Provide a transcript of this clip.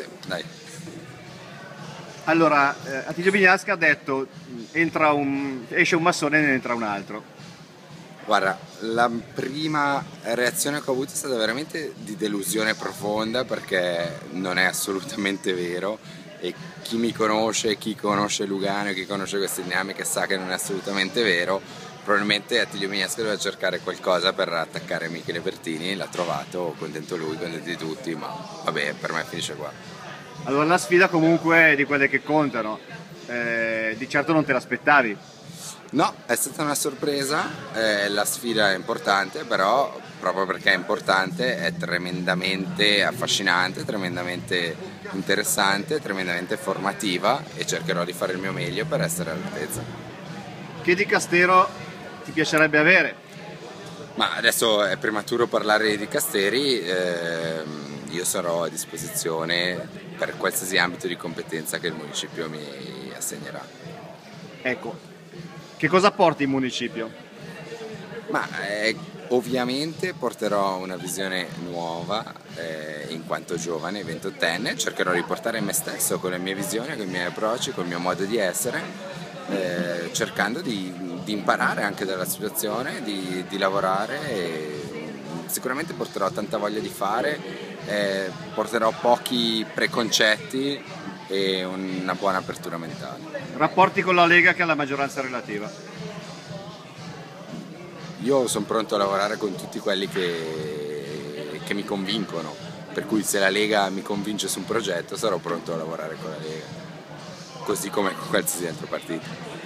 Sì, dai. Allora, eh, Attilio Vignasca ha detto entra un, esce un massone e ne entra un altro. Guarda, la prima reazione che ho avuto è stata veramente di delusione profonda perché non è assolutamente vero e chi mi conosce, chi conosce Lugano, chi conosce queste dinamiche sa che non è assolutamente vero. Probabilmente Attilio Vignasca doveva cercare qualcosa per attaccare Michele Bertini, l'ha trovato, contento lui, contenti tutti, ma vabbè, per me finisce qua. Allora la sfida comunque è di quelle che contano, eh, di certo non te l'aspettavi. No, è stata una sorpresa, eh, la sfida è importante, però proprio perché è importante è tremendamente affascinante, tremendamente interessante, tremendamente formativa e cercherò di fare il mio meglio per essere all'altezza. Che di Castero ti piacerebbe avere? Ma adesso è prematuro parlare di Casteri, ehm, io sarò a disposizione per qualsiasi ambito di competenza che il municipio mi assegnerà. Ecco, che cosa porti in municipio? Ma eh, ovviamente porterò una visione nuova eh, in quanto giovane, ventottenne, cercherò di portare me stesso con le mie visioni, con i miei approcci, con il mio modo di essere, eh, cercando di, di, imparare anche dalla situazione, di, di lavorare e sicuramente porterò tanta voglia di fare, eh, porterò pochi preconcetti e una buona apertura mentale. Rapporti con la Lega che ha la maggioranza relativa? Io sono pronto a lavorare con tutti quelli che, che mi convincono, per cui se la Lega mi convince su un progetto sarò pronto a lavorare con la Lega, così come qualsiasi altro partito.